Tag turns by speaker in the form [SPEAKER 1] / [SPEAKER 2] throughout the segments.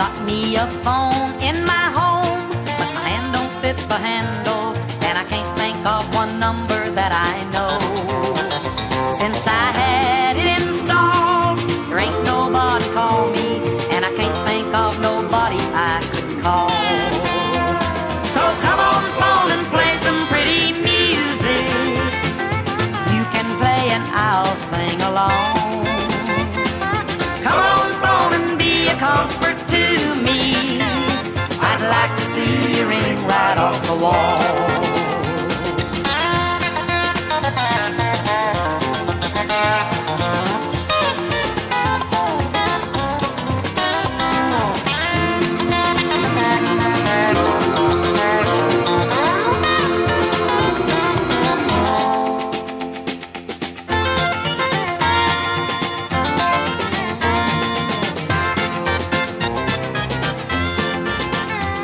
[SPEAKER 1] got me a phone in my home, but my hand don't fit the handle, ring right off the wall.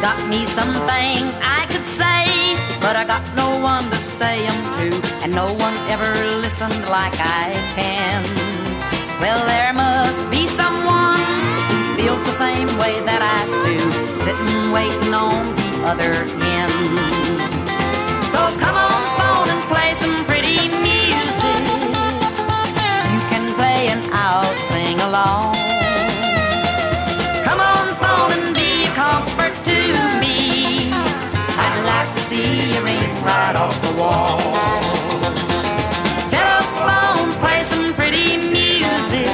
[SPEAKER 1] Got me some things I could say, but I got no one to say 'em to, and no one ever listened like I can. Well, there must be someone who feels the same way that I do, sitting waiting on the other end. So come ceiling right off the wall. Telephone, play some pretty music.